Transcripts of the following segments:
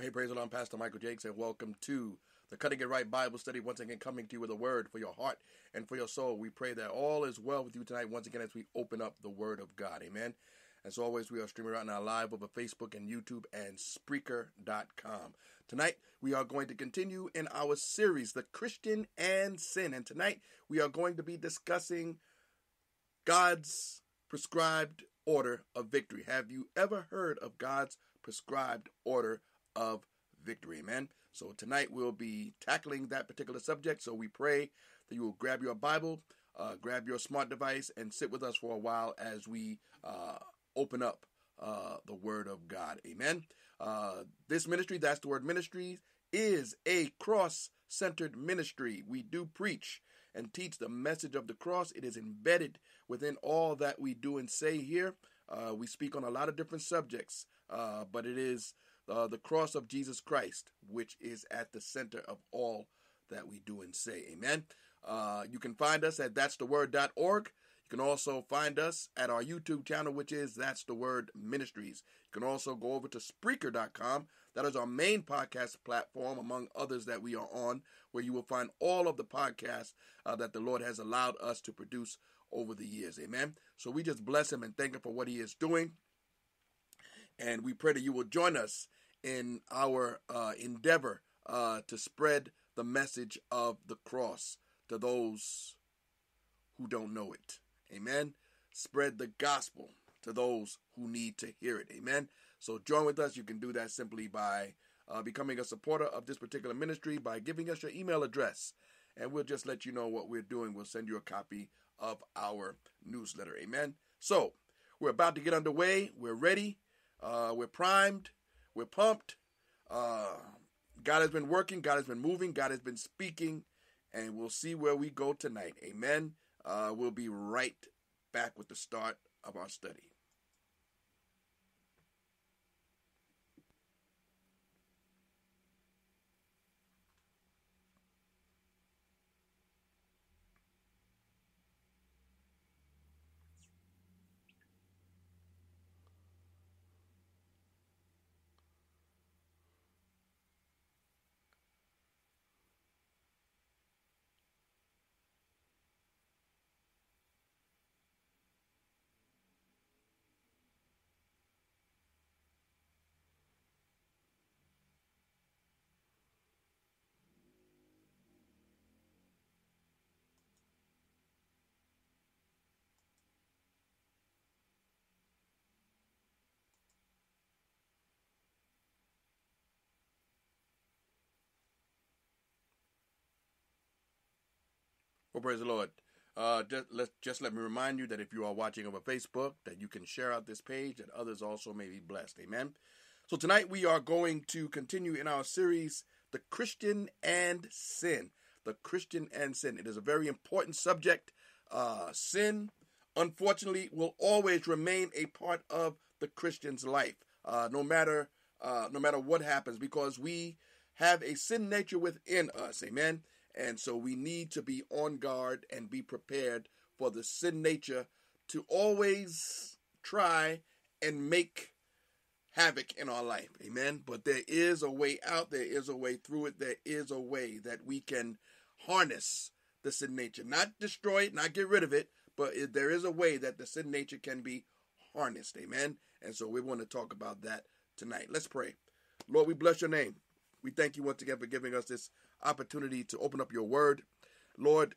Hey, praise the Lord, I'm Pastor Michael Jakes, and welcome to the Cutting It Right Bible Study. Once again, coming to you with a word for your heart and for your soul. We pray that all is well with you tonight, once again, as we open up the Word of God. Amen. As always, we are streaming right now live over Facebook and YouTube and Spreaker.com. Tonight, we are going to continue in our series, The Christian and Sin. And tonight, we are going to be discussing God's prescribed order of victory. Have you ever heard of God's prescribed order of victory. Amen. So tonight we'll be tackling that particular subject. So we pray that you will grab your Bible, uh, grab your smart device, and sit with us for a while as we uh, open up uh, the Word of God. Amen. Uh, this ministry, that's the word ministries, is a cross centered ministry. We do preach and teach the message of the cross. It is embedded within all that we do and say here. Uh, we speak on a lot of different subjects, uh, but it is uh, the cross of Jesus Christ, which is at the center of all that we do and say. Amen. Uh, you can find us at that'stheword.org. You can also find us at our YouTube channel, which is That's the Word Ministries. You can also go over to Spreaker.com. That is our main podcast platform, among others that we are on, where you will find all of the podcasts uh, that the Lord has allowed us to produce over the years. Amen. So we just bless Him and thank Him for what He is doing. And we pray that you will join us in our uh, endeavor uh, to spread the message of the cross to those who don't know it. Amen. Spread the gospel to those who need to hear it. Amen. So join with us. You can do that simply by uh, becoming a supporter of this particular ministry by giving us your email address. And we'll just let you know what we're doing. We'll send you a copy of our newsletter. Amen. So we're about to get underway. We're ready. Uh, we're primed. We're pumped. Uh, God has been working. God has been moving. God has been speaking. And we'll see where we go tonight. Amen. Uh, we'll be right back with the start of our study. Well, praise the Lord. Uh, just, let, just let me remind you that if you are watching over Facebook, that you can share out this page, that others also may be blessed. Amen. So tonight we are going to continue in our series, The Christian and Sin. The Christian and Sin. It is a very important subject. Uh, sin, unfortunately, will always remain a part of the Christian's life, uh, no matter uh, no matter what happens, because we have a sin nature within us. Amen. And so we need to be on guard and be prepared for the sin nature to always try and make havoc in our life. Amen. But there is a way out, there is a way through it, there is a way that we can harness the sin nature. Not destroy it, not get rid of it, but there is a way that the sin nature can be harnessed. Amen. And so we want to talk about that tonight. Let's pray. Lord, we bless your name. We thank you once again for giving us this opportunity to open up your word. Lord,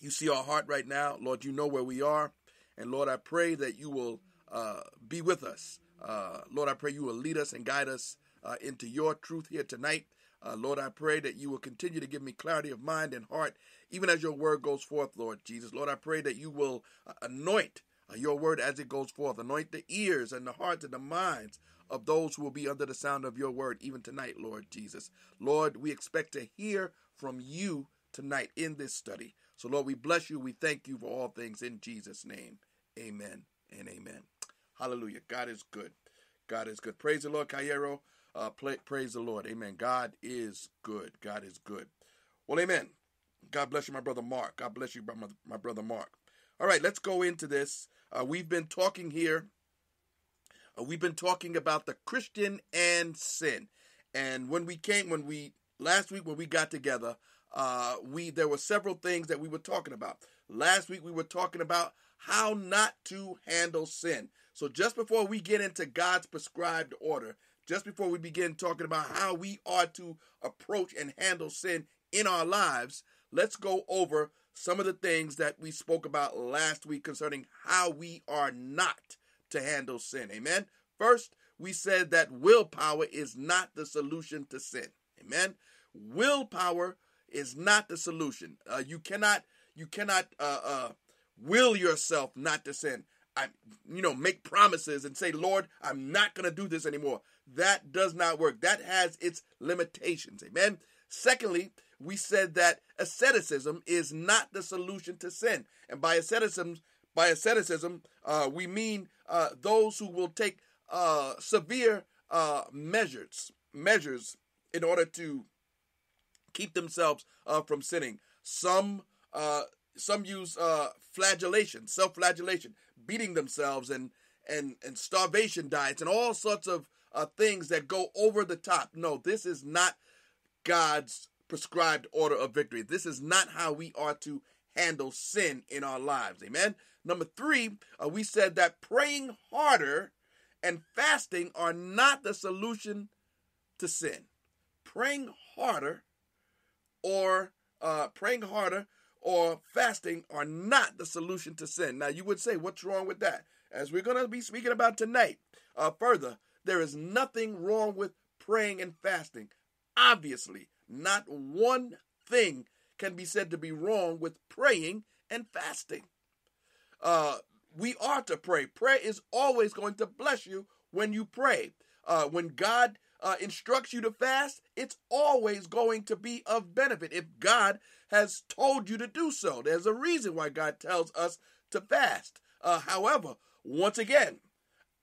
you see our heart right now. Lord, you know where we are. And Lord, I pray that you will uh, be with us. Uh, Lord, I pray you will lead us and guide us uh, into your truth here tonight. Uh, Lord, I pray that you will continue to give me clarity of mind and heart, even as your word goes forth, Lord Jesus. Lord, I pray that you will uh, anoint uh, your word as it goes forth. Anoint the ears and the hearts and the minds of those who will be under the sound of your word even tonight, Lord Jesus. Lord, we expect to hear from you tonight in this study. So, Lord, we bless you. We thank you for all things in Jesus' name. Amen and amen. Hallelujah. God is good. God is good. Praise the Lord, Cayero. Uh, play, praise the Lord. Amen. God is good. God is good. Well, amen. God bless you, my brother Mark. God bless you, my, my brother Mark. All right, let's go into this. Uh, we've been talking here uh, we've been talking about the Christian and sin. And when we came, when we last week when we got together, uh, we there were several things that we were talking about. Last week we were talking about how not to handle sin. So just before we get into God's prescribed order, just before we begin talking about how we are to approach and handle sin in our lives, let's go over some of the things that we spoke about last week concerning how we are not to handle sin. Amen. First, we said that willpower is not the solution to sin. Amen. Willpower is not the solution. Uh, you cannot you cannot uh, uh, will yourself not to sin. I you know make promises and say, Lord, I'm not going to do this anymore. That does not work. That has its limitations. Amen. Secondly, we said that asceticism is not the solution to sin, and by asceticism, by asceticism, uh, we mean uh, those who will take uh, severe uh, measures measures in order to keep themselves uh, from sinning. Some uh, some use flagellation, self-flagellation, beating themselves, and and and starvation diets, and all sorts of things that go over the top. No, this is not God's prescribed order of victory. This is not how we are to handle sin in our lives. Amen. Number three, uh, we said that praying harder and fasting are not the solution to sin. Praying harder or uh, praying harder or fasting are not the solution to sin. Now, you would say, what's wrong with that? As we're going to be speaking about tonight, uh, further, there is nothing wrong with praying and fasting. Obviously, not one thing can be said to be wrong with praying and fasting. Uh, we are to pray. Prayer is always going to bless you when you pray. Uh, when God uh, instructs you to fast, it's always going to be of benefit if God has told you to do so. There's a reason why God tells us to fast. Uh, however, once again,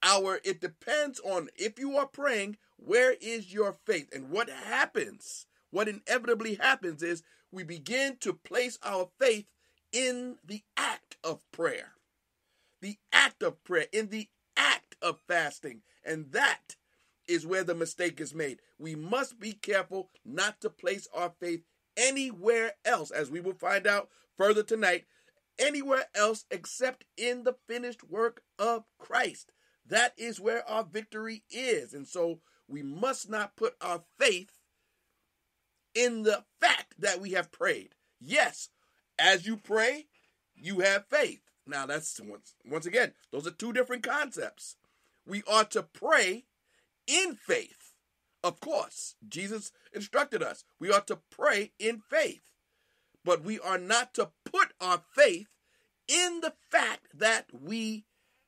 our it depends on if you are praying, where is your faith and what happens what inevitably happens is we begin to place our faith in the act of prayer. The act of prayer, in the act of fasting. And that is where the mistake is made. We must be careful not to place our faith anywhere else, as we will find out further tonight, anywhere else except in the finished work of Christ. That is where our victory is. And so we must not put our faith in the fact that we have prayed. Yes, as you pray, you have faith. Now, that's once, once again, those are two different concepts. We are to pray in faith. Of course, Jesus instructed us. We are to pray in faith. But we are not to put our faith in the fact that we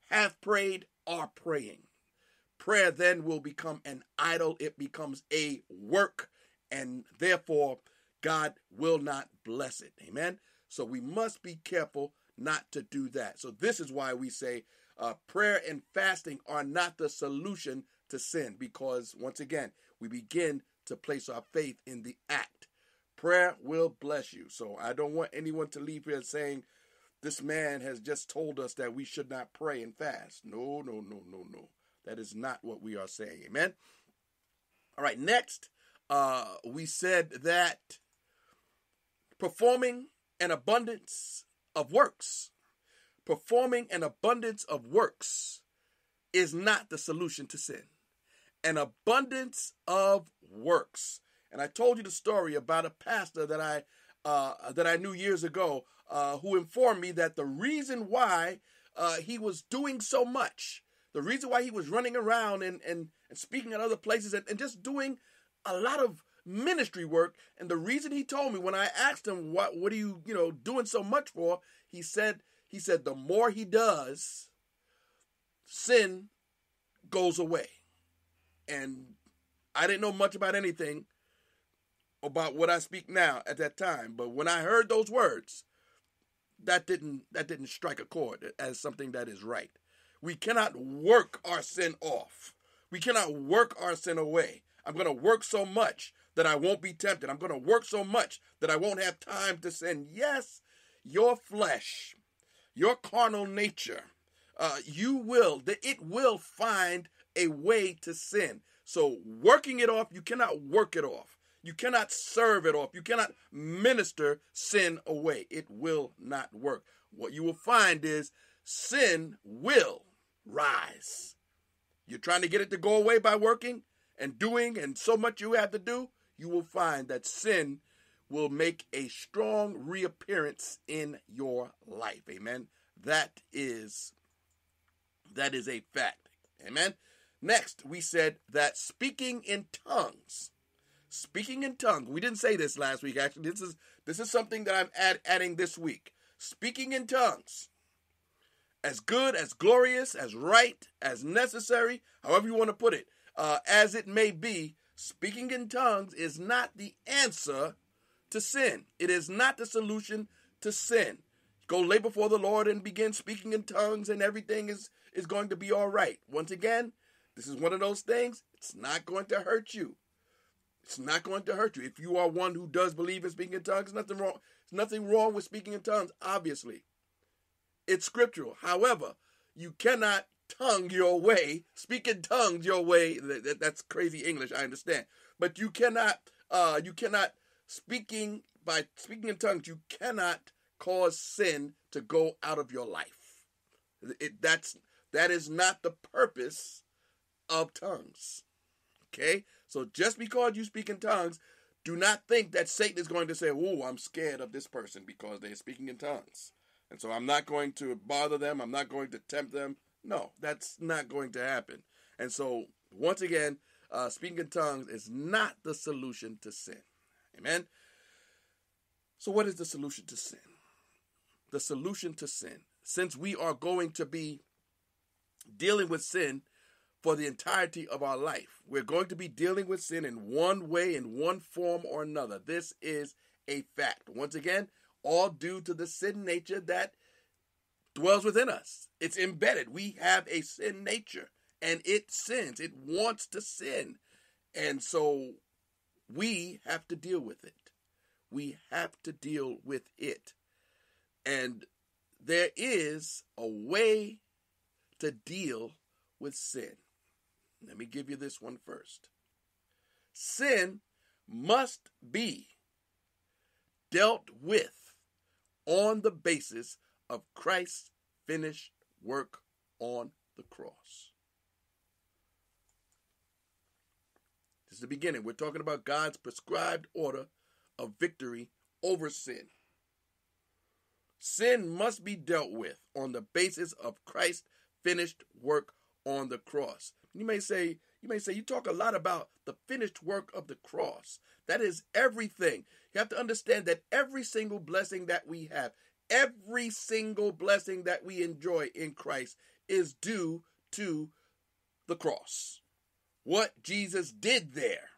have prayed or praying. Prayer then will become an idol, it becomes a work and therefore God will not bless it. Amen. So we must be careful not to do that. So this is why we say uh, prayer and fasting are not the solution to sin, because once again, we begin to place our faith in the act. Prayer will bless you. So I don't want anyone to leave here saying, this man has just told us that we should not pray and fast. No, no, no, no, no. That is not what we are saying. Amen. All right, next uh, we said that performing an abundance of works, performing an abundance of works is not the solution to sin. An abundance of works. And I told you the story about a pastor that I uh, that I knew years ago uh, who informed me that the reason why uh, he was doing so much, the reason why he was running around and, and, and speaking at other places and, and just doing a lot of ministry work. And the reason he told me when I asked him what what are you, you know, doing so much for, he said he said the more he does, sin goes away. And I didn't know much about anything about what I speak now at that time, but when I heard those words, that didn't that didn't strike a chord as something that is right. We cannot work our sin off. We cannot work our sin away. I'm going to work so much that I won't be tempted. I'm going to work so much that I won't have time to sin. Yes, your flesh, your carnal nature, uh, you will, that it will find a way to sin. So working it off, you cannot work it off. You cannot serve it off. You cannot minister sin away. It will not work. What you will find is sin will rise. You're trying to get it to go away by working and doing and so much you have to do, you will find that sin will make a strong reappearance in your life. Amen. That is that is a fact. Amen. Next, we said that speaking in tongues, speaking in tongues. We didn't say this last week. Actually, this is this is something that I'm add, adding this week. Speaking in tongues, as good, as glorious, as right, as necessary, however you want to put it, uh, as it may be, speaking in tongues is not the answer to sin. It is not the solution to sin. Go lay before the Lord and begin speaking in tongues, and everything is, is going to be all right. Once again, this is one of those things, it's not going to hurt you. It's not going to hurt you. If you are one who does believe in speaking in tongues, nothing wrong. There's nothing wrong with speaking in tongues, obviously. It's scriptural. However, you cannot tongue your way, speak in tongues your way. That's crazy English, I understand. But you cannot, uh, you cannot speaking by speaking in tongues, you cannot cause sin to go out of your life. It, that's that is not the purpose of tongues. Okay? So just because you speak in tongues, do not think that Satan is going to say, "Oh, I'm scared of this person because they're speaking in tongues." And so I'm not going to bother them, I'm not going to tempt them. No, that's not going to happen. And so once again, uh, speaking in tongues is not the solution to sin. Amen. So, what is the solution to sin? The solution to sin, since we are going to be dealing with sin for the entirety of our life, we're going to be dealing with sin in one way, in one form or another. This is a fact. Once again, all due to the sin nature that dwells within us. It's embedded. We have a sin nature and it sins, it wants to sin. And so we have to deal with it. We have to deal with it. And there is a way to deal with sin. Let me give you this one first. Sin must be dealt with on the basis of Christ's finished work on the cross. This is the beginning. We're talking about God's prescribed order of victory over sin. Sin must be dealt with on the basis of Christ's finished work on the cross. You may say, you may say, you talk a lot about the finished work of the cross. That is everything. You have to understand that every single blessing that we have, every single blessing that we enjoy in Christ is due to the cross what Jesus did there.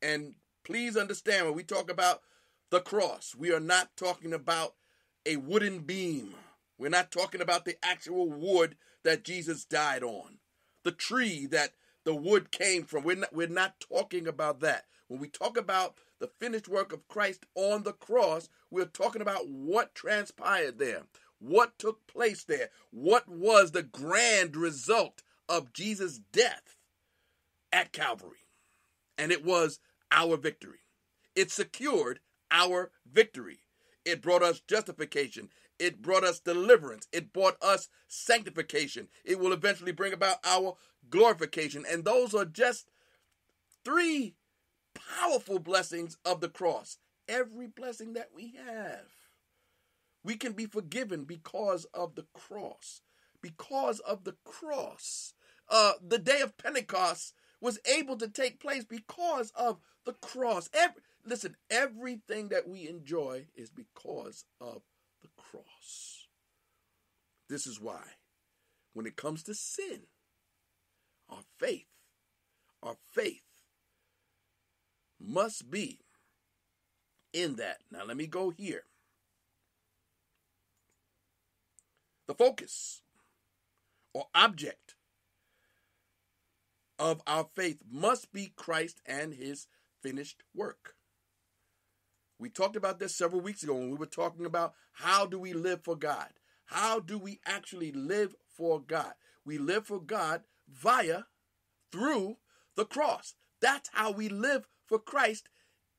And please understand when we talk about the cross, we are not talking about a wooden beam. We're not talking about the actual wood that Jesus died on, the tree that the wood came from. We're not, we're not talking about that. When we talk about the finished work of Christ on the cross, we're talking about what transpired there, what took place there, what was the grand result of Jesus' death at Calvary. And it was our victory. It secured our victory. It brought us justification. It brought us deliverance. It brought us sanctification. It will eventually bring about our glorification. And those are just three powerful blessings of the cross. Every blessing that we have. We can be forgiven because of the cross. Because of the cross. Uh, the day of Pentecost was able to take place because of the cross. Every, listen, everything that we enjoy is because of the cross. This is why, when it comes to sin, our faith, our faith must be in that. Now, let me go here. The focus or object of our faith must be Christ and his finished work. We talked about this several weeks ago when we were talking about how do we live for God? How do we actually live for God? We live for God via, through the cross. That's how we live for Christ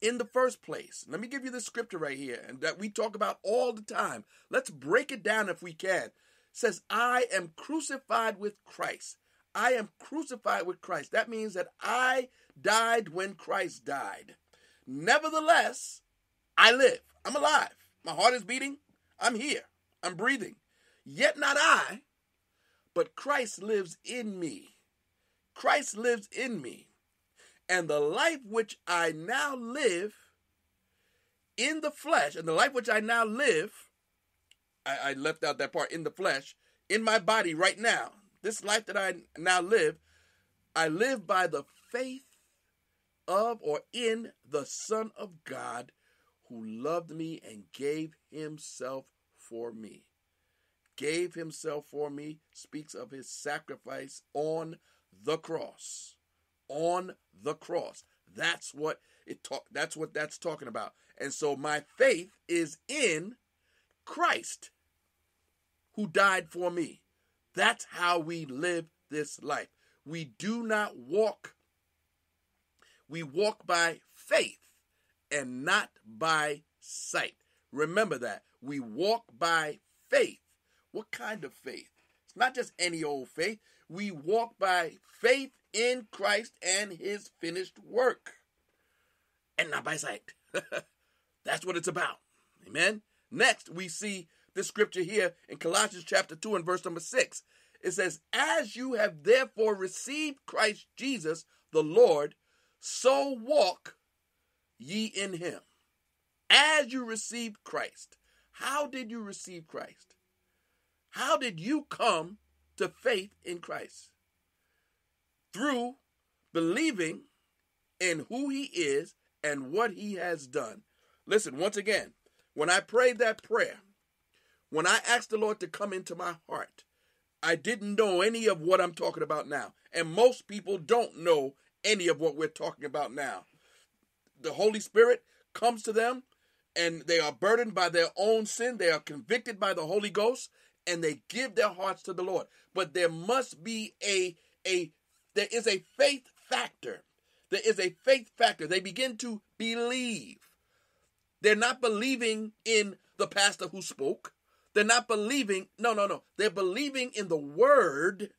in the first place. Let me give you the scripture right here and that we talk about all the time. Let's break it down if we can. It says, I am crucified with Christ. I am crucified with Christ. That means that I died when Christ died. Nevertheless, I live. I'm alive. My heart is beating. I'm here. I'm breathing. Yet not I, but Christ lives in me. Christ lives in me. And the life which I now live in the flesh, and the life which I now live, I, I left out that part in the flesh, in my body right now, this life that I now live, I live by the faith of or in the Son of God who loved me and gave himself for me. Gave himself for me speaks of his sacrifice on the cross. On the cross. That's what it talk that's what that's talking about. And so my faith is in Christ who died for me. That's how we live this life. We do not walk we walk by faith and not by sight. Remember that. We walk by faith. What kind of faith? It's not just any old faith. We walk by faith in Christ and his finished work and not by sight. That's what it's about. Amen. Next, we see this scripture here in Colossians chapter 2 and verse number 6. It says, As you have therefore received Christ Jesus the Lord, so walk ye in him. As you received Christ. How did you receive Christ? How did you come to faith in Christ? Through believing in who he is and what he has done. Listen, once again, when I prayed that prayer, when I asked the Lord to come into my heart, I didn't know any of what I'm talking about now. And most people don't know any of what we're talking about now. The Holy Spirit comes to them and they are burdened by their own sin. They are convicted by the Holy Ghost and they give their hearts to the Lord. But there must be a, a there is a faith factor. There is a faith factor. They begin to believe. They're not believing in the pastor who spoke. They're not believing, no, no, no. They're believing in the word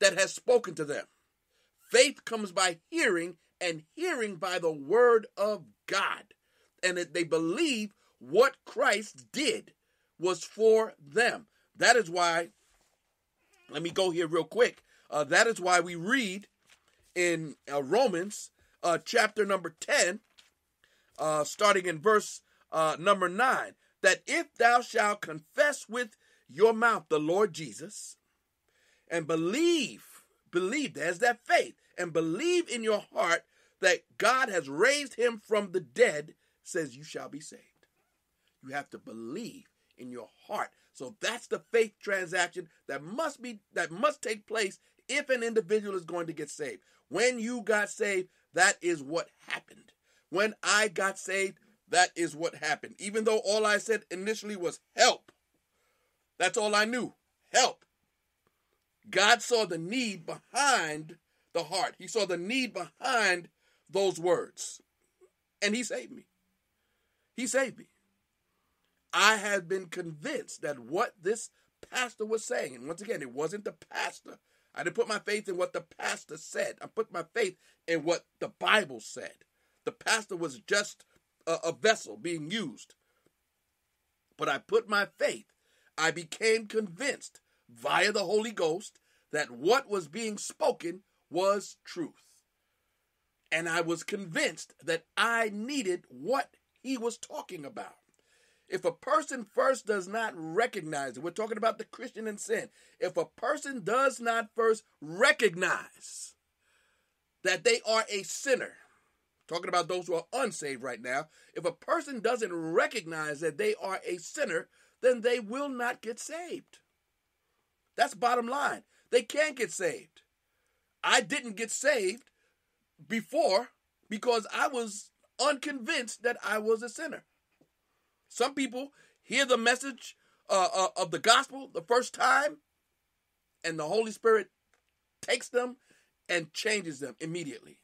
that has spoken to them. Faith comes by hearing, and hearing by the word of God. And they believe what Christ did was for them. That is why, let me go here real quick. Uh, that is why we read in uh, Romans uh, chapter number 10, uh, starting in verse uh, number 9, that if thou shalt confess with your mouth the Lord Jesus and believe, believe, there's that faith, and believe in your heart that God has raised him from the dead, says you shall be saved. You have to believe in your heart. So that's the faith transaction that must be that must take place if an individual is going to get saved. When you got saved, that is what happened. When I got saved, that is what happened. Even though all I said initially was help, that's all I knew help. God saw the need behind the heart, He saw the need behind those words, and He saved me. He saved me. I had been convinced that what this pastor was saying, and once again, it wasn't the pastor, I didn't put my faith in what the pastor said. I put my faith in what the Bible said. The pastor was just a, a vessel being used. But I put my faith. I became convinced via the Holy Ghost that what was being spoken was truth. And I was convinced that I needed what he was talking about. If a person first does not recognize it, we're talking about the Christian in sin. If a person does not first recognize that they are a sinner, talking about those who are unsaved right now, if a person doesn't recognize that they are a sinner, then they will not get saved. That's bottom line. They can't get saved. I didn't get saved before because I was unconvinced that I was a sinner. Some people hear the message uh, uh, of the gospel the first time, and the Holy Spirit takes them and changes them immediately.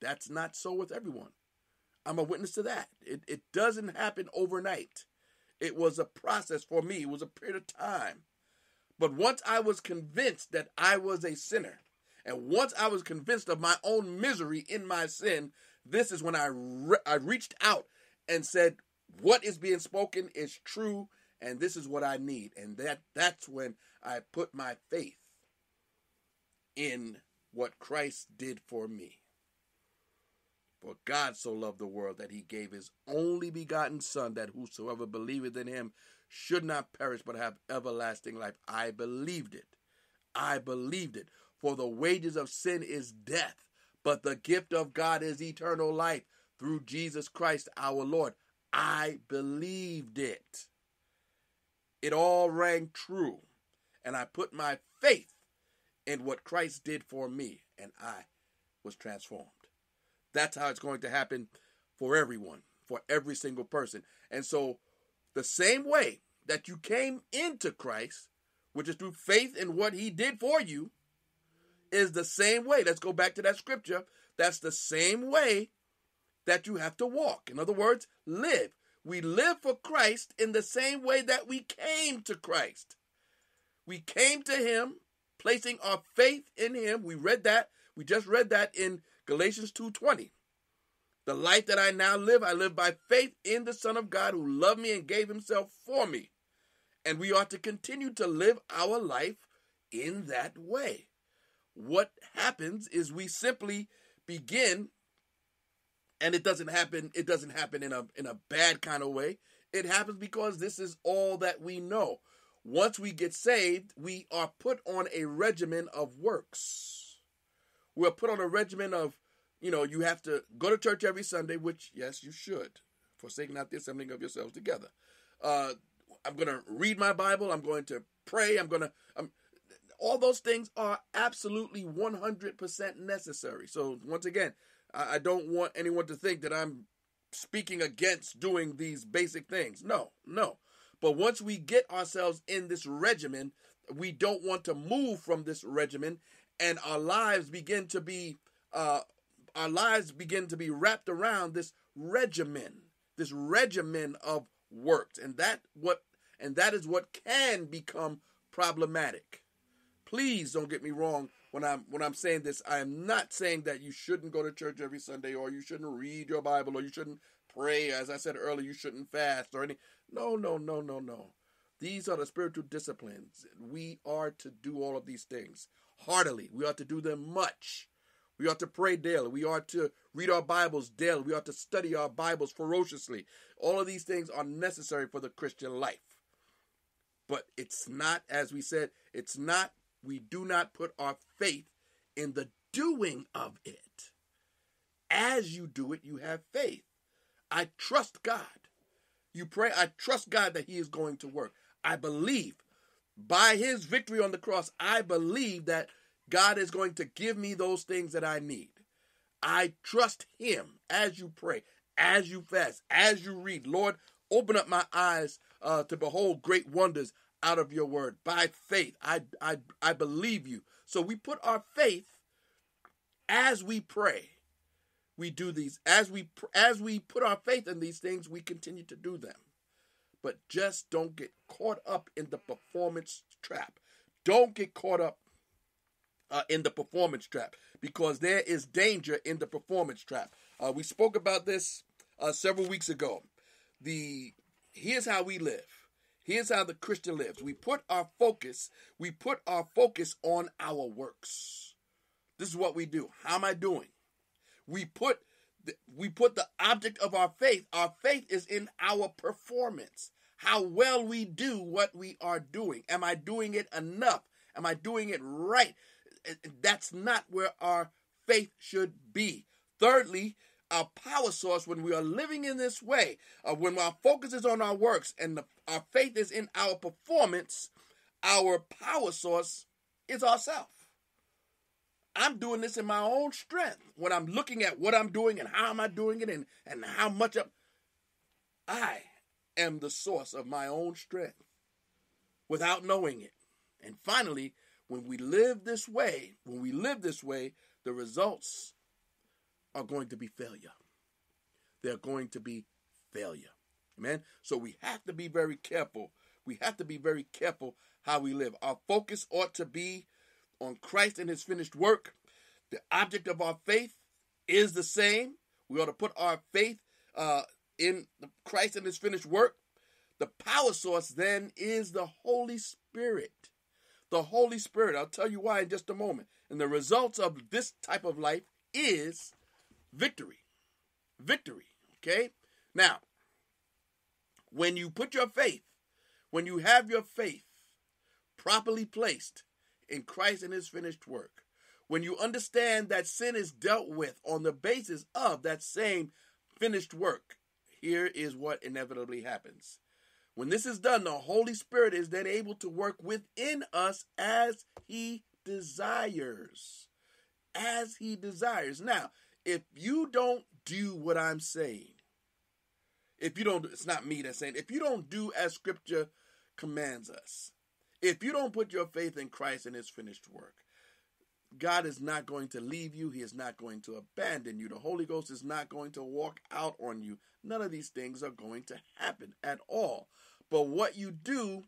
That's not so with everyone. I'm a witness to that. It, it doesn't happen overnight. It was a process for me, it was a period of time. But once I was convinced that I was a sinner, and once I was convinced of my own misery in my sin, this is when I, re- I reached out and said, What is being spoken is true, and this is what I need. And that, that's when I put my faith in what Christ did for me. For God so loved the world that he gave his only begotten Son, that whosoever believeth in him should not perish but have everlasting life. I believed it. I believed it. For the wages of sin is death, but the gift of God is eternal life through Jesus Christ our Lord. I believed it. It all rang true. And I put my faith in what Christ did for me, and I was transformed. That's how it's going to happen for everyone, for every single person. And so, the same way that you came into Christ, which is through faith in what he did for you, is the same way. Let's go back to that scripture. That's the same way that you have to walk. In other words, live. We live for Christ in the same way that we came to Christ. We came to him placing our faith in him. We read that. We just read that in Galatians 2:20. The life that I now live, I live by faith in the Son of God who loved me and gave himself for me. And we ought to continue to live our life in that way. What happens is we simply begin and it doesn't happen it doesn't happen in a in a bad kind of way. It happens because this is all that we know. Once we get saved, we are put on a regimen of works. We're put on a regimen of, you know, you have to go to church every Sunday, which, yes, you should, forsaking not the assembling of yourselves together. Uh, I'm going to read my Bible. I'm going to pray. I'm going to, um, all those things are absolutely 100% necessary. So, once again, I, I don't want anyone to think that I'm speaking against doing these basic things. No, no. But once we get ourselves in this regimen, we don't want to move from this regimen, and our lives begin to be uh, our lives begin to be wrapped around this regimen, this regimen of works, and that what and that is what can become problematic. Please don't get me wrong when I'm when I'm saying this. I am not saying that you shouldn't go to church every Sunday, or you shouldn't read your Bible, or you shouldn't pray. As I said earlier, you shouldn't fast or any. No, no, no, no, no. These are the spiritual disciplines. We are to do all of these things heartily. We ought to do them much. We ought to pray daily. We ought to read our Bibles daily. We ought to study our Bibles ferociously. All of these things are necessary for the Christian life. But it's not, as we said, it's not, we do not put our faith in the doing of it. As you do it, you have faith. I trust God. You pray, I trust God that He is going to work. I believe by His victory on the cross, I believe that God is going to give me those things that I need. I trust Him as you pray, as you fast, as you read. Lord, open up my eyes uh, to behold great wonders out of your word. By faith, I, I, I believe you. So we put our faith as we pray. We do these as we as we put our faith in these things we continue to do them. But just don't get caught up in the performance trap. Don't get caught up uh, in the performance trap because there is danger in the performance trap. Uh, we spoke about this uh, several weeks ago. The here's how we live here's how the christian lives we put our focus we put our focus on our works this is what we do how am i doing we put the, we put the object of our faith. Our faith is in our performance. How well we do what we are doing. Am I doing it enough? Am I doing it right? That's not where our faith should be. Thirdly, our power source when we are living in this way, uh, when our focus is on our works and the, our faith is in our performance, our power source is ourself. I'm doing this in my own strength. When I'm looking at what I'm doing and how am I doing it and, and how much of I am the source of my own strength without knowing it. And finally, when we live this way, when we live this way, the results are going to be failure. They're going to be failure. Amen. So we have to be very careful. We have to be very careful how we live. Our focus ought to be on Christ and his finished work. The object of our faith is the same. We ought to put our faith uh, in Christ and his finished work. The power source then is the Holy Spirit. The Holy Spirit. I'll tell you why in just a moment. And the results of this type of life is victory. Victory. Okay? Now, when you put your faith, when you have your faith properly placed in Christ and his finished work, when you understand that sin is dealt with on the basis of that same finished work, here is what inevitably happens. When this is done, the Holy Spirit is then able to work within us as He desires. As He desires. Now, if you don't do what I'm saying, if you don't, it's not me that's saying, if you don't do as Scripture commands us, if you don't put your faith in Christ and His finished work, God is not going to leave you. He is not going to abandon you. The Holy Ghost is not going to walk out on you. None of these things are going to happen at all. But what you do,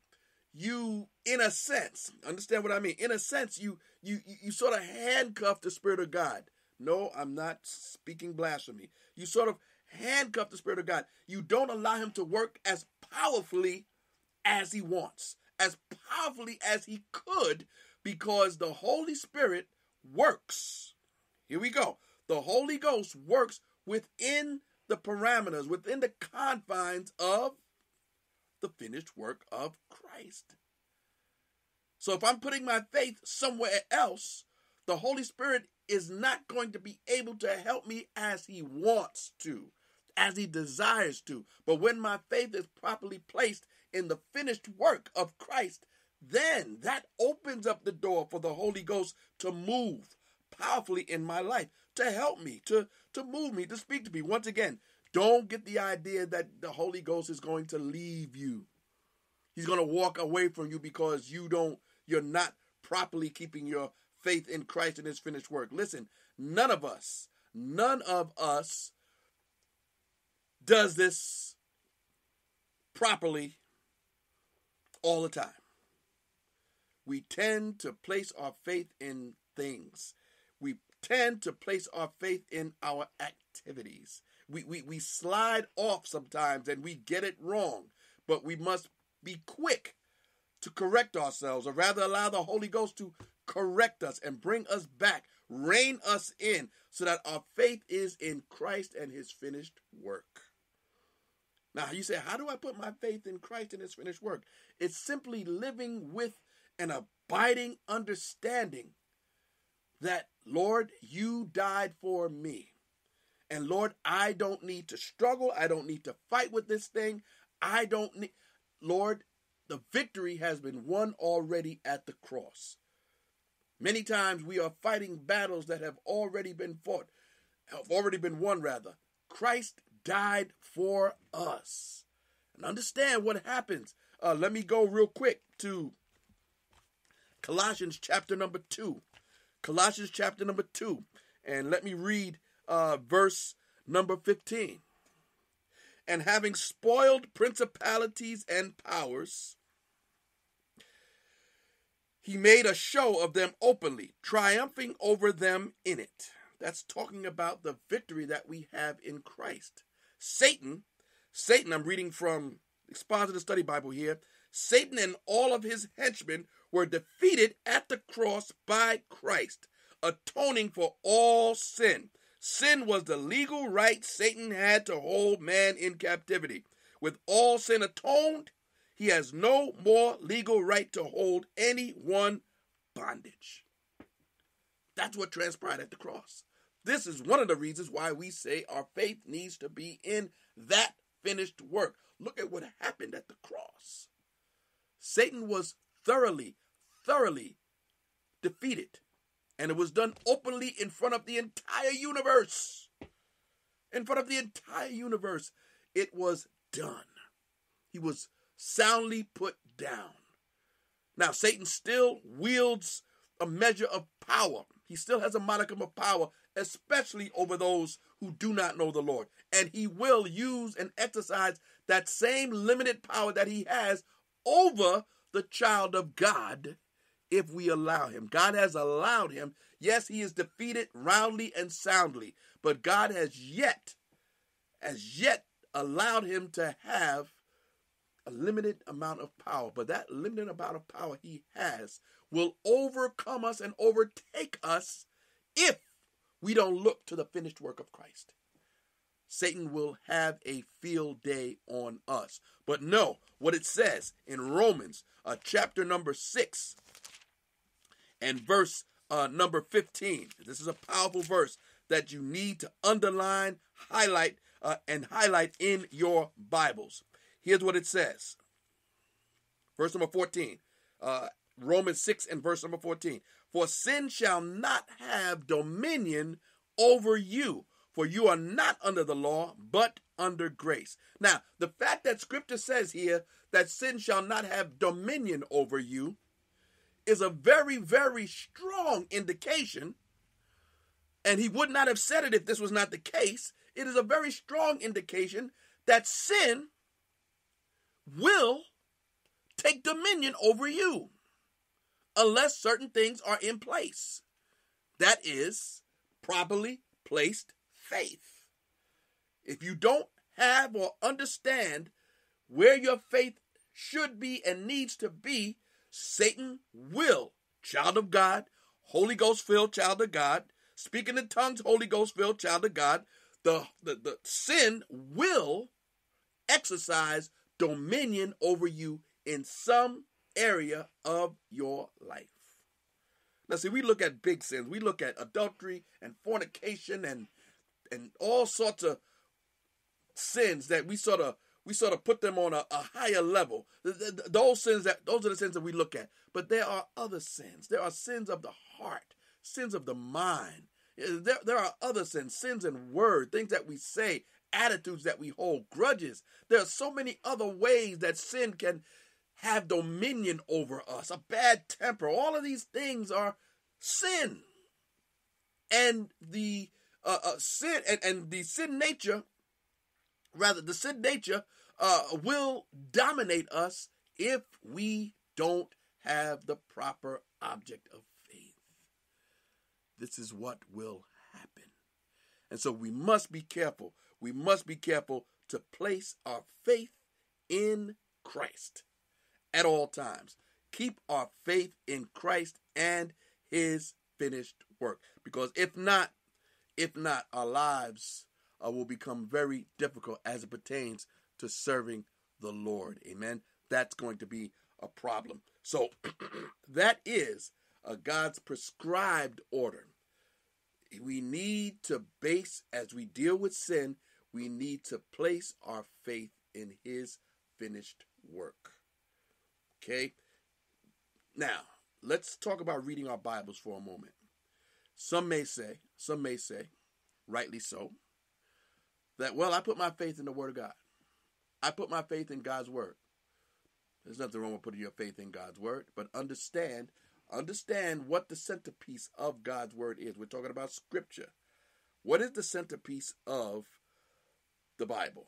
you in a sense, understand what I mean? In a sense, you you you sort of handcuff the Spirit of God. No, I'm not speaking blasphemy. You sort of handcuff the Spirit of God. You don't allow him to work as powerfully as he wants, as powerfully as he could, because the Holy Spirit works. Here we go. The Holy Ghost works within the parameters, within the confines of the finished work of Christ. So if I'm putting my faith somewhere else, the Holy Spirit is not going to be able to help me as He wants to, as He desires to. But when my faith is properly placed in the finished work of Christ, then that opens up the door for the Holy Ghost to move powerfully in my life, to help me, to, to move me, to speak to me. Once again, don't get the idea that the Holy Ghost is going to leave you. He's going to walk away from you because you don't you're not properly keeping your faith in Christ and his finished work. Listen, none of us, none of us does this properly all the time. We tend to place our faith in things. We tend to place our faith in our activities. We, we, we slide off sometimes and we get it wrong, but we must be quick to correct ourselves, or rather allow the Holy Ghost to correct us and bring us back, rein us in, so that our faith is in Christ and his finished work. Now, you say, How do I put my faith in Christ and his finished work? It's simply living with an abiding understanding that, Lord, you died for me. And Lord, I don't need to struggle. I don't need to fight with this thing. I don't need, Lord, the victory has been won already at the cross. Many times we are fighting battles that have already been fought, have already been won, rather. Christ died for us. And understand what happens. Uh, let me go real quick to Colossians chapter number 2. Colossians chapter number 2. And let me read uh, verse number 15. And having spoiled principalities and powers, he made a show of them openly, triumphing over them in it. That's talking about the victory that we have in Christ. Satan, Satan, I'm reading from Expositor Study Bible here. Satan and all of his henchmen were defeated at the cross by Christ, atoning for all sin. Sin was the legal right Satan had to hold man in captivity. With all sin atoned, he has no more legal right to hold anyone bondage. That's what transpired at the cross. This is one of the reasons why we say our faith needs to be in that finished work. Look at what happened at the cross. Satan was thoroughly, thoroughly defeated. And it was done openly in front of the entire universe. In front of the entire universe, it was done. He was soundly put down. Now, Satan still wields a measure of power. He still has a modicum of power, especially over those who do not know the Lord. And he will use and exercise that same limited power that he has over the child of God if we allow him. God has allowed him. Yes, he is defeated roundly and soundly, but God has yet, as yet allowed him to have a limited amount of power. But that limited amount of power he has will overcome us and overtake us if we don't look to the finished work of Christ. Satan will have a field day on us. But no, what it says in Romans, uh, chapter number 6 and verse uh, number 15. This is a powerful verse that you need to underline, highlight, uh, and highlight in your Bibles. Here's what it says. Verse number 14. Uh, Romans 6 and verse number 14. For sin shall not have dominion over you, for you are not under the law, but under grace. Now, the fact that scripture says here that sin shall not have dominion over you is a very, very strong indication. And he would not have said it if this was not the case. It is a very strong indication that sin will take dominion over you unless certain things are in place. That is properly placed faith. If you don't have or understand where your faith should be and needs to be, Satan will, child of God, Holy Ghost filled child of God, speaking in tongues, Holy Ghost filled child of God, the, the, the sin will exercise dominion over you in some area of your life. Now, see, we look at big sins. We look at adultery and fornication and and all sorts of sins that we sort of we sort of put them on a, a higher level. Those sins that those are the sins that we look at. But there are other sins. There are sins of the heart, sins of the mind. There, there are other sins, sins in word, things that we say, attitudes that we hold, grudges. There are so many other ways that sin can have dominion over us, a bad temper. All of these things are sin. And the uh, uh, sin and, and the sin nature, rather, the sin nature uh, will dominate us if we don't have the proper object of faith. This is what will happen. And so we must be careful. We must be careful to place our faith in Christ at all times. Keep our faith in Christ and his finished work. Because if not, if not, our lives uh, will become very difficult as it pertains to serving the Lord. Amen. That's going to be a problem. So that is a God's prescribed order. We need to base, as we deal with sin, we need to place our faith in His finished work. Okay? Now, let's talk about reading our Bibles for a moment. Some may say, some may say, rightly so, that, well, I put my faith in the Word of God. I put my faith in God's Word. There's nothing wrong with putting your faith in God's Word, but understand, understand what the centerpiece of God's Word is. We're talking about Scripture. What is the centerpiece of the Bible?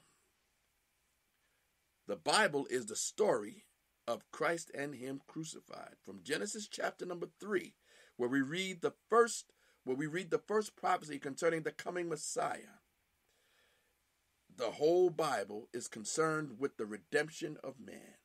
The Bible is the story of Christ and Him crucified. From Genesis chapter number 3, where we read the first where we read the first prophecy concerning the coming Messiah. The whole Bible is concerned with the redemption of man,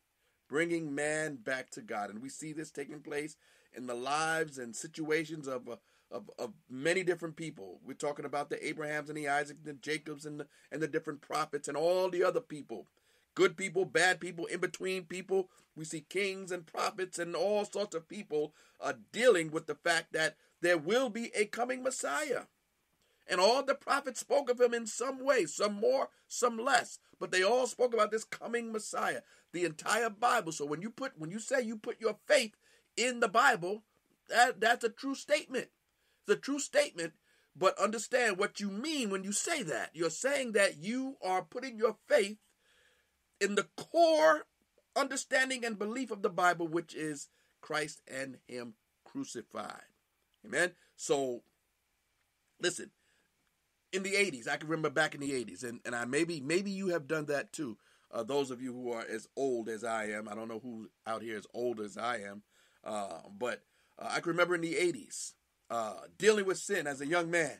bringing man back to God. And we see this taking place in the lives and situations of, uh, of, of many different people. We're talking about the Abrahams and the Isaacs and the Jacobs and the, and the different prophets and all the other people good people, bad people, in between people. We see kings and prophets and all sorts of people uh, dealing with the fact that there will be a coming Messiah. And all the prophets spoke of him in some way, some more, some less, but they all spoke about this coming Messiah. The entire Bible. So when you put when you say you put your faith in the Bible, that that's a true statement. A true statement, but understand what you mean when you say that. You're saying that you are putting your faith in the core understanding and belief of the Bible, which is Christ and Him crucified. Amen. So, listen, in the 80s, I can remember back in the 80s, and, and I maybe maybe you have done that too. Uh, those of you who are as old as I am, I don't know who out here as old as I am, uh, but uh, I can remember in the 80s uh, dealing with sin as a young man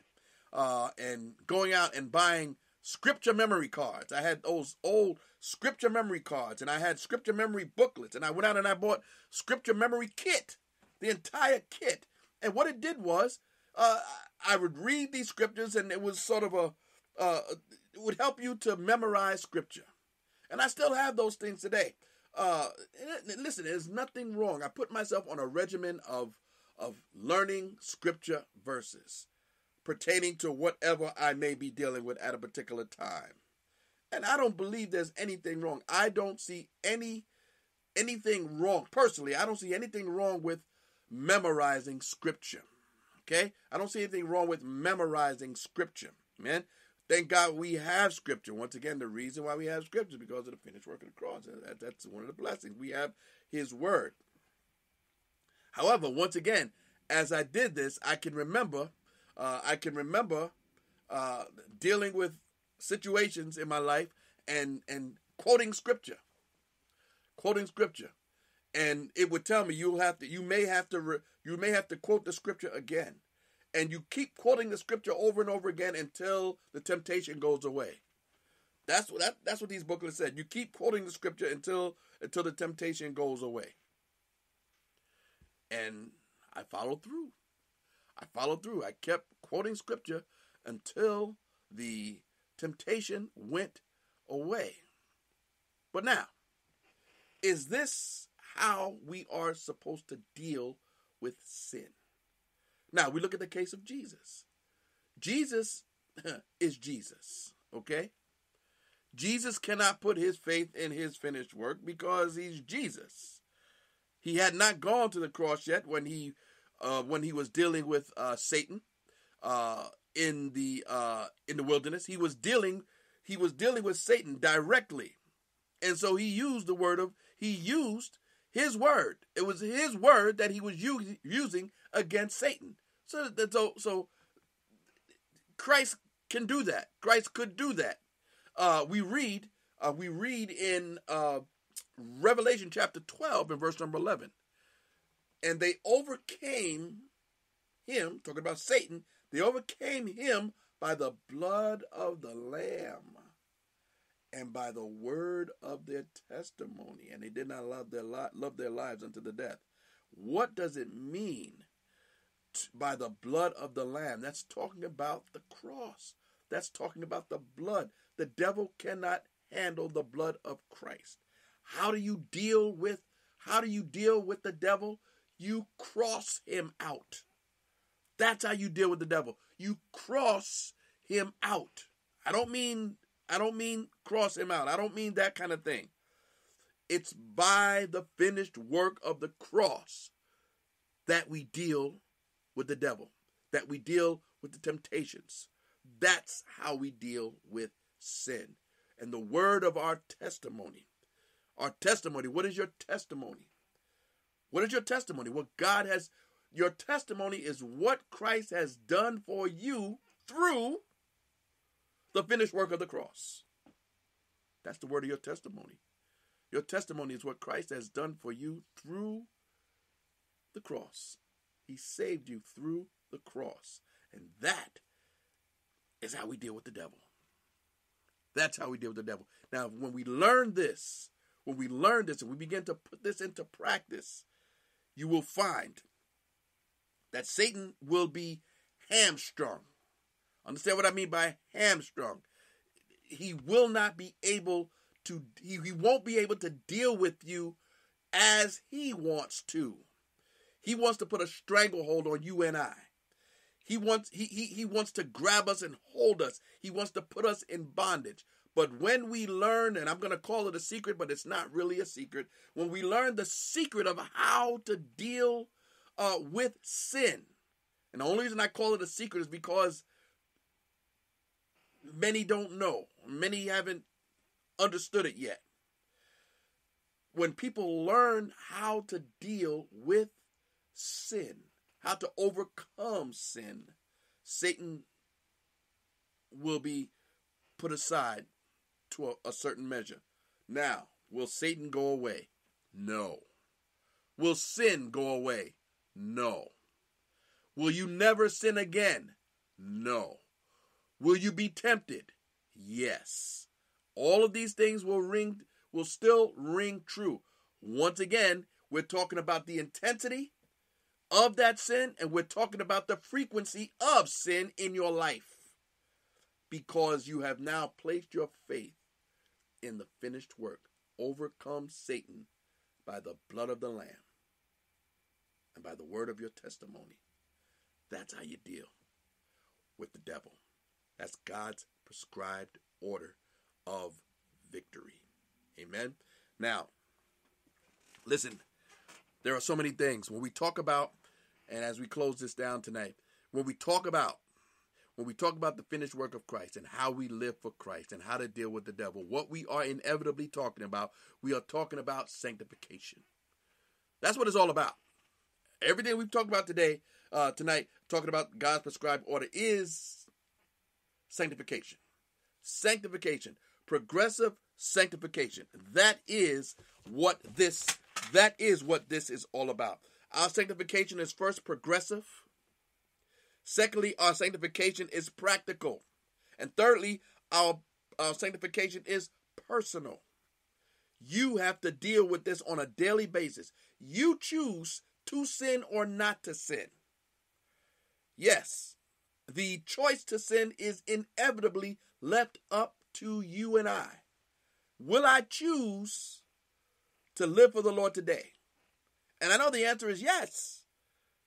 uh, and going out and buying scripture memory cards. I had those old scripture memory cards and I had scripture memory booklets and I went out and I bought scripture memory kit, the entire kit. And what it did was uh, I would read these scriptures and it was sort of a, uh, it would help you to memorize scripture. And I still have those things today. Uh, listen, there's nothing wrong. I put myself on a regimen of of learning scripture verses pertaining to whatever I may be dealing with at a particular time. And I don't believe there's anything wrong. I don't see any anything wrong personally. I don't see anything wrong with memorizing scripture. Okay? I don't see anything wrong with memorizing scripture. Man, thank God we have scripture. Once again, the reason why we have scripture is because of the finished work of the cross. That's one of the blessings. We have his word. However, once again, as I did this, I can remember, uh, I can remember uh, dealing with situations in my life and and quoting scripture, quoting scripture, and it would tell me you'll have to, you may have to, re, you may have to quote the scripture again, and you keep quoting the scripture over and over again until the temptation goes away. That's what that, that's what these booklets said. You keep quoting the scripture until until the temptation goes away. And I followed through. I followed through. I kept quoting scripture until the temptation went away. But now, is this how we are supposed to deal with sin? Now, we look at the case of Jesus. Jesus is Jesus, okay? Jesus cannot put his faith in his finished work because he's Jesus. He had not gone to the cross yet when he uh, when he was dealing with uh, Satan uh, in the uh, in the wilderness. He was dealing he was dealing with Satan directly, and so he used the word of he used his word. It was his word that he was u- using against Satan. So so so Christ can do that. Christ could do that. Uh, we read uh, we read in Revelation chapter 12 and verse number 11. And they overcame him, talking about Satan, they overcame him by the blood of the Lamb and by the word of their testimony. And they did not love their, li- love their lives unto the death. What does it mean t- by the blood of the Lamb? That's talking about the cross. That's talking about the blood. The devil cannot handle the blood of Christ. How do you deal with how do you deal with the devil? You cross him out. That's how you deal with the devil. You cross him out. I don't mean I don't mean cross him out. I don't mean that kind of thing. It's by the finished work of the cross that we deal with the devil, that we deal with the temptations. That's how we deal with sin. And the word of our testimony our testimony. What is your testimony? What is your testimony? What God has, your testimony is what Christ has done for you through the finished work of the cross. That's the word of your testimony. Your testimony is what Christ has done for you through the cross. He saved you through the cross. And that is how we deal with the devil. That's how we deal with the devil. Now, when we learn this, when we learn this and we begin to put this into practice, you will find that Satan will be hamstrung. Understand what I mean by hamstrung? He will not be able to, he, he won't be able to deal with you as he wants to. He wants to put a stranglehold on you and I. He wants he, he he wants to grab us and hold us. He wants to put us in bondage. But when we learn, and I'm going to call it a secret, but it's not really a secret, when we learn the secret of how to deal uh, with sin, and the only reason I call it a secret is because many don't know, many haven't understood it yet. When people learn how to deal with sin, how to overcome sin, Satan will be put aside to a, a certain measure. Now, will Satan go away? No. Will sin go away? No. Will you never sin again? No. Will you be tempted? Yes. All of these things will ring will still ring true. Once again, we're talking about the intensity of that sin and we're talking about the frequency of sin in your life because you have now placed your faith in the finished work. Overcome Satan by the blood of the Lamb and by the word of your testimony. That's how you deal with the devil. That's God's prescribed order of victory. Amen. Now, listen, there are so many things when we talk about, and as we close this down tonight, when we talk about when we talk about the finished work of Christ and how we live for Christ and how to deal with the devil, what we are inevitably talking about, we are talking about sanctification. That's what it's all about. Everything we've talked about today, uh, tonight, talking about God's prescribed order is sanctification. Sanctification, progressive sanctification. That is what this that is what this is all about. Our sanctification is first progressive Secondly, our sanctification is practical. And thirdly, our, our sanctification is personal. You have to deal with this on a daily basis. You choose to sin or not to sin. Yes, the choice to sin is inevitably left up to you and I. Will I choose to live for the Lord today? And I know the answer is yes.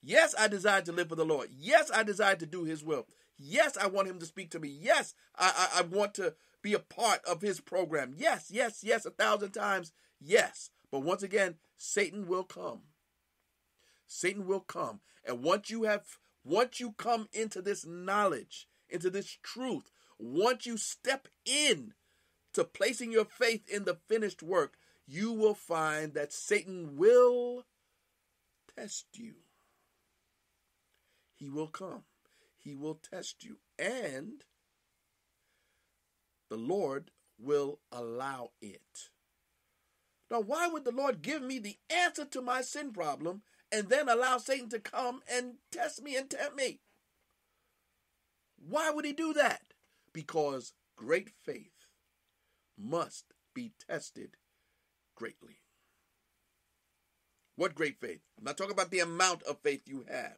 Yes, I desire to live for the Lord. Yes, I desire to do His will. Yes, I want Him to speak to me. Yes, I, I, I want to be a part of His program. Yes, yes, yes, a thousand times. Yes. But once again, Satan will come. Satan will come. And once you have, once you come into this knowledge, into this truth, once you step in to placing your faith in the finished work, you will find that Satan will test you. He will come. He will test you. And the Lord will allow it. Now, why would the Lord give me the answer to my sin problem and then allow Satan to come and test me and tempt me? Why would he do that? Because great faith must be tested greatly. What great faith? I'm not talking about the amount of faith you have.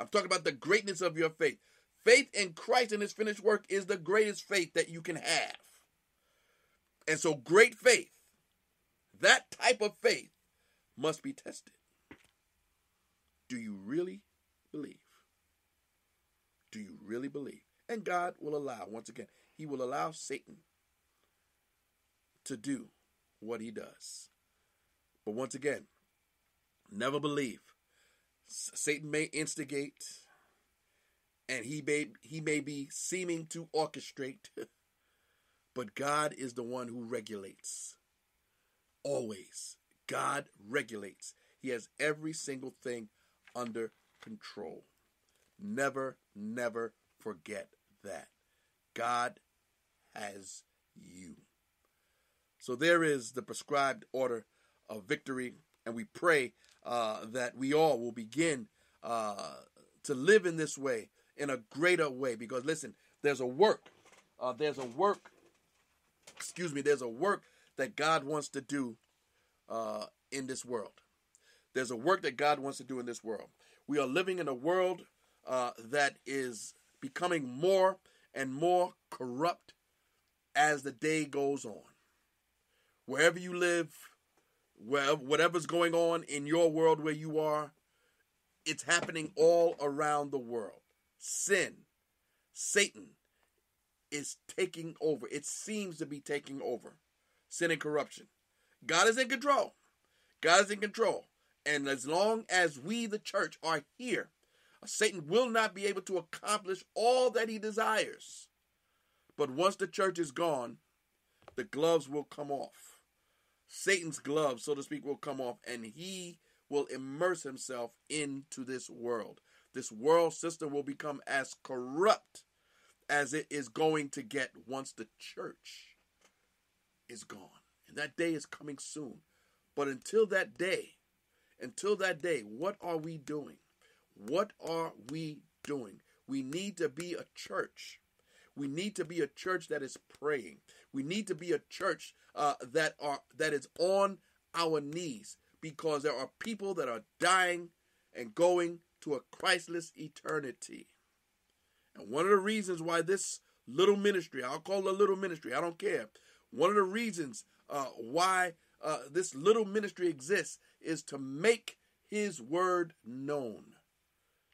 I'm talking about the greatness of your faith. Faith in Christ and his finished work is the greatest faith that you can have. And so, great faith, that type of faith, must be tested. Do you really believe? Do you really believe? And God will allow, once again, He will allow Satan to do what he does. But once again, never believe Satan may instigate and he may he may be seeming to orchestrate, but God is the one who regulates. Always. God regulates. He has every single thing under control. Never, never forget that. God has you. So there is the prescribed order of victory, and we pray uh, that we all will begin uh, to live in this way, in a greater way. Because listen, there's a work, uh, there's a work, excuse me, there's a work that God wants to do uh, in this world. There's a work that God wants to do in this world. We are living in a world uh, that is becoming more and more corrupt as the day goes on. Wherever you live, where whatever's going on in your world where you are, it's happening all around the world. Sin, Satan is taking over. It seems to be taking over. Sin and corruption. God is in control. God is in control. And as long as we, the church, are here, Satan will not be able to accomplish all that he desires. But once the church is gone, the gloves will come off. Satan's gloves, so to speak, will come off and he will immerse himself into this world. This world system will become as corrupt as it is going to get once the church is gone. And that day is coming soon. But until that day, until that day, what are we doing? What are we doing? We need to be a church. We need to be a church that is praying. We need to be a church uh, that are that is on our knees because there are people that are dying and going to a Christless eternity. And one of the reasons why this little ministry, I'll call it a little ministry, I don't care. One of the reasons uh, why uh, this little ministry exists is to make his word known.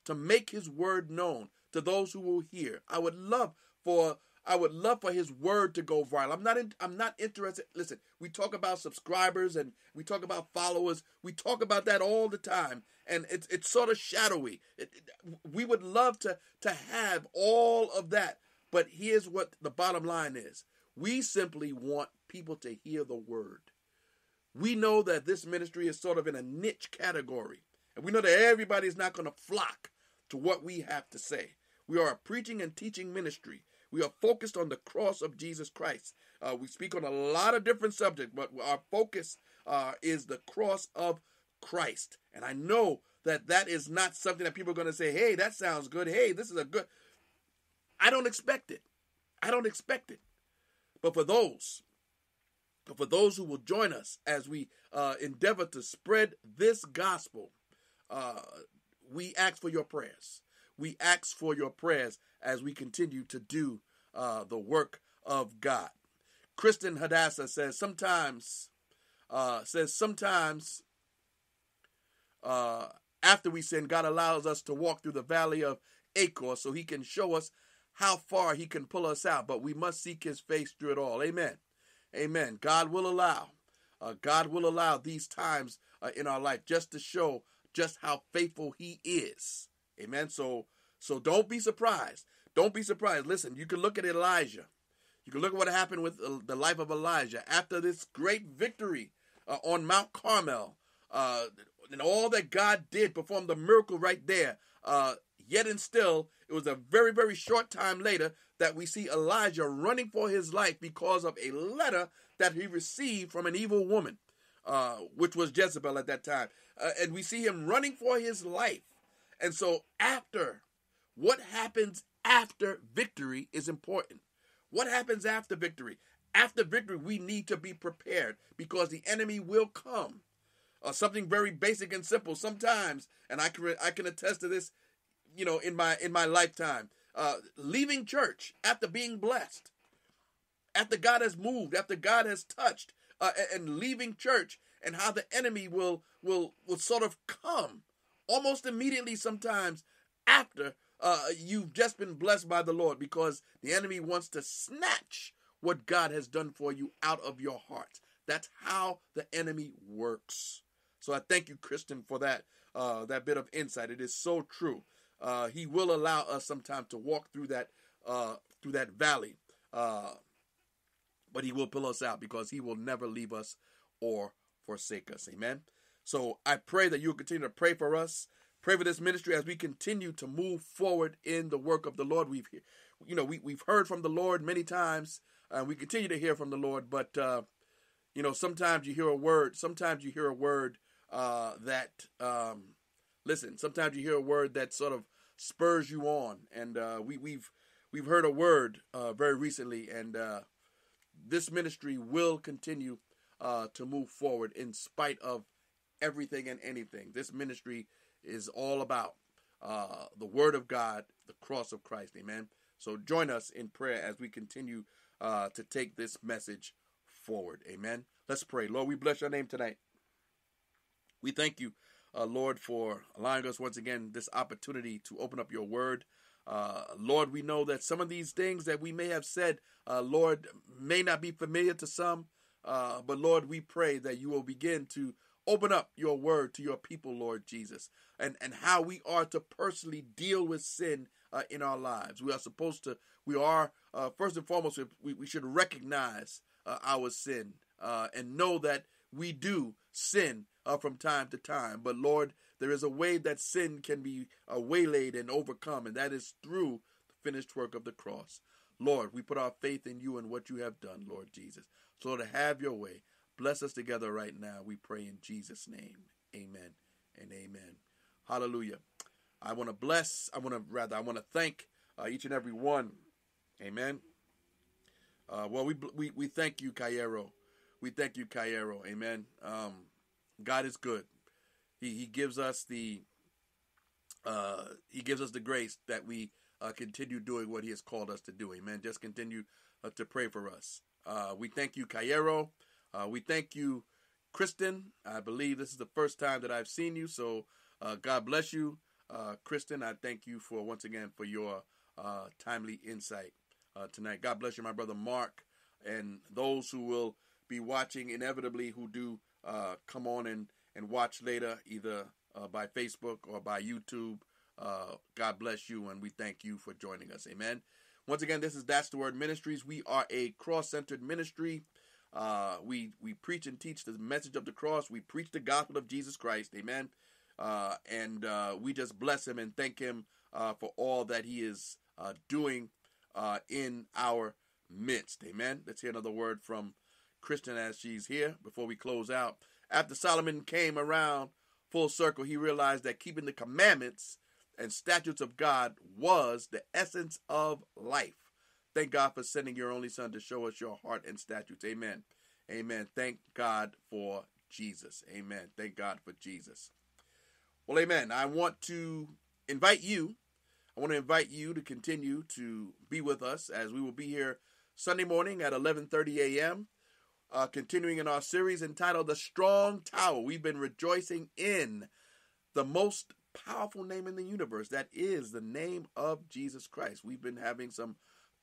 To make his word known to those who will hear. I would love for I would love for his word to go viral. I'm not in, I'm not interested. Listen, we talk about subscribers and we talk about followers. We talk about that all the time, and it's it's sort of shadowy. It, it, we would love to to have all of that, but here's what the bottom line is: we simply want people to hear the word. We know that this ministry is sort of in a niche category, and we know that everybody is not going to flock to what we have to say. We are a preaching and teaching ministry. We are focused on the cross of Jesus Christ. Uh, we speak on a lot of different subjects, but our focus uh, is the cross of Christ. And I know that that is not something that people are going to say, hey, that sounds good. Hey, this is a good. I don't expect it. I don't expect it. But for those, for those who will join us as we uh, endeavor to spread this gospel, uh, we ask for your prayers. We ask for your prayers as we continue to do uh, the work of God. Kristen Hadassah says sometimes uh, says sometimes uh, after we sin, God allows us to walk through the valley of Achor so He can show us how far He can pull us out. But we must seek His face through it all. Amen. Amen. God will allow. Uh, God will allow these times uh, in our life just to show just how faithful He is. Amen. So so don't be surprised. Don't be surprised. Listen, you can look at Elijah. You can look at what happened with the life of Elijah after this great victory uh, on Mount Carmel, uh, and all that God did, perform the miracle right there. Uh, yet and still, it was a very, very short time later that we see Elijah running for his life because of a letter that he received from an evil woman, uh, which was Jezebel at that time. Uh, and we see him running for his life. And so, after what happens after victory is important. What happens after victory? After victory, we need to be prepared because the enemy will come. Uh, something very basic and simple. Sometimes, and I can I can attest to this, you know, in my in my lifetime, uh, leaving church after being blessed, after God has moved, after God has touched, uh, and leaving church, and how the enemy will will will sort of come almost immediately. Sometimes after uh, you've just been blessed by the Lord because the enemy wants to snatch what God has done for you out of your heart. That's how the enemy works. So I thank you, Kristen, for that uh, that bit of insight. It is so true. Uh, he will allow us sometimes to walk through that uh, through that valley, uh, but he will pull us out because he will never leave us or forsake us. Amen. So I pray that you will continue to pray for us. Pray for this ministry as we continue to move forward in the work of the Lord. We've, you know, we we've heard from the Lord many times, and we continue to hear from the Lord. But uh, you know, sometimes you hear a word. Sometimes you hear a word uh, that, um, listen. Sometimes you hear a word that sort of spurs you on, and uh, we we've we've heard a word uh, very recently, and uh, this ministry will continue uh, to move forward in spite of everything and anything. This ministry is all about uh, the Word of God, the cross of Christ. Amen. So join us in prayer as we continue uh, to take this message forward. Amen. Let's pray. Lord, we bless your name tonight. We thank you, uh, Lord, for allowing us once again this opportunity to open up your word. Uh, Lord, we know that some of these things that we may have said, uh, Lord, may not be familiar to some, uh, but Lord, we pray that you will begin to open up your word to your people, Lord Jesus, and, and how we are to personally deal with sin uh, in our lives. We are supposed to, we are, uh, first and foremost, we, we should recognize uh, our sin uh, and know that we do sin uh, from time to time. But Lord, there is a way that sin can be uh, waylaid and overcome, and that is through the finished work of the cross. Lord, we put our faith in you and what you have done, Lord Jesus. So, to have your way. Bless us together right now. We pray in Jesus' name. Amen and amen. Hallelujah. I want to bless, I want to rather, I want to thank uh, each and every one. Amen. Uh, well, we, we we thank you, Cairo. We thank you, Cairo. Amen. Um, God is good. He he gives us the uh, he gives us the grace that we uh, continue doing what he has called us to do. Amen. Just continue uh, to pray for us. Uh, we thank you, Cairo. Uh, we thank you, Kristen. I believe this is the first time that I've seen you, so uh, God bless you, Kristen. I thank you for once again for your timely insight tonight. God bless you, my brother Mark, and those who will be watching inevitably who do come on and and watch later, either uh, by Facebook or by YouTube. Uh, God bless you, and we thank you for joining us. Amen. Once again, this is That's the Word Ministries. We are a cross-centered ministry. Uh, we we preach and teach the message of the cross. We preach the gospel of Jesus Christ. Amen. Uh, and uh, we just bless him and thank him uh, for all that he is doing in our midst. Amen. Let's hear another word from Kristen as she's here before we close out. After Solomon came around full circle, he realized that keeping the commandments and statutes of God was the essence of life. Thank God for sending your only son to show us your heart and statutes. Amen. Amen. Thank God for Jesus. Amen. Thank God for Jesus. Well, amen. I want to invite you. I want to invite you to continue to be with us as we will be here Sunday morning at 11:30 a.m uh, continuing in our series entitled The Strong Tower. We've been rejoicing in the most powerful name in the universe. That is the name of Jesus Christ. We've been having some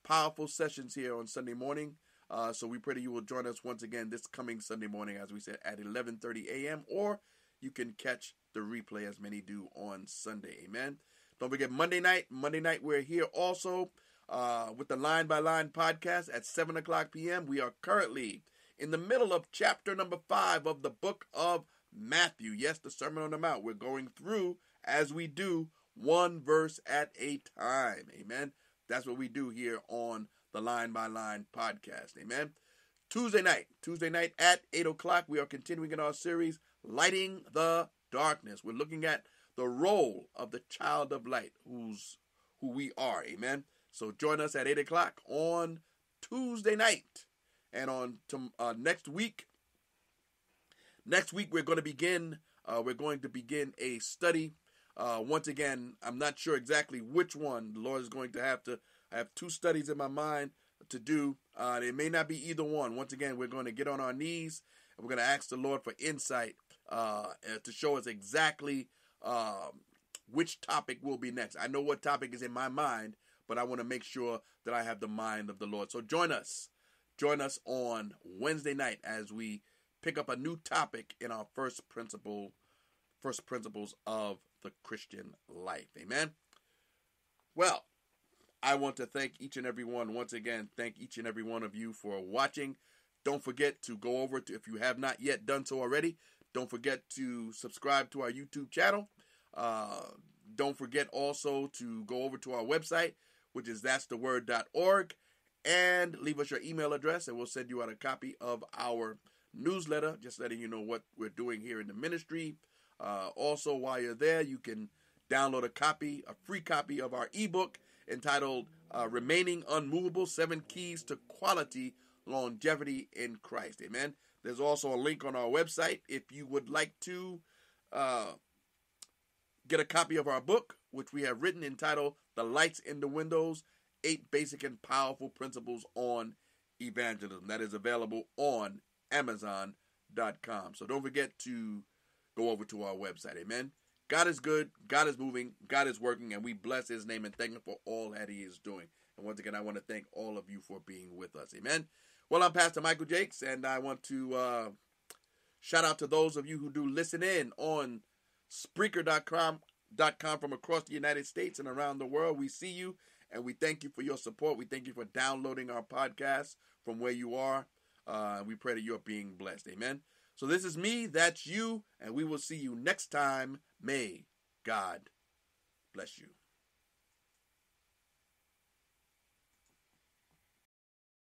powerful sessions here on Sunday morning. Uh, so we pray that you will join us once again this coming Sunday morning, as we said, at 11:30 a.m. Or you can catch the replay, as many do on Sunday. Amen. Don't forget Monday night. Monday night we're here also uh, with the Line by Line podcast at 7 o'clock p.m. We are currently in the middle of chapter number five of the book of Matthew. Yes, the Sermon on the Mount. We're going through, as we do, one verse at a time. Amen. That's what we do here on the Line by Line podcast. Amen. Tuesday night, Tuesday night at 8 o'clock, we are continuing in our series, Lighting the Darkness. We're looking at the role of the child of light, who's who we are. Amen. So join us at 8 o'clock on Tuesday night. And on to, uh, next week, next week we're going to begin. Uh, we're going to begin a study. Uh, once again, I'm not sure exactly which one. The Lord is going to have to. I have two studies in my mind to do. Uh, it may not be either one. Once again, we're going to get on our knees and we're going to ask the Lord for insight uh, to show us exactly um, which topic will be next. I know what topic is in my mind, but I want to make sure that I have the mind of the Lord. So join us Join us on Wednesday night as we pick up a new topic in our first principle, first principles of the Christian life. Amen. Well, I want to thank each and every one once again. Thank each and every one of you for watching. Don't forget to go over to if you have not yet done so already. Don't forget to subscribe to our YouTube channel. Uh, don't forget also to go over to our website, which is that's the word.org and leave us your email address, and we'll send you out a copy of our newsletter, just letting you know what we're doing here in the ministry. Uh, also, while you're there, you can download a copy, a free copy of our ebook entitled uh, Remaining Unmovable Seven Keys to Quality Longevity in Christ. Amen. There's also a link on our website if you would like to uh, get a copy of our book, which we have written entitled The Lights in the Windows eight basic and powerful principles on evangelism that is available on Amazon.com. So don't forget to go over to our website. Amen. God is good, God is moving, God is working, and we bless his name and thank him for all that he is doing. And once again, I want to thank all of you for being with us. Amen. Well, I'm Pastor Michael Jakes, and I want to uh, shout out to those of you who do listen in on Spreaker.com from across the United States and around the world. We see you and we thank you for your support. We thank you for downloading our podcast from where you are. Uh, we pray that you're being blessed. Amen. So this is me, that's you, and we will see you next time. May God bless you.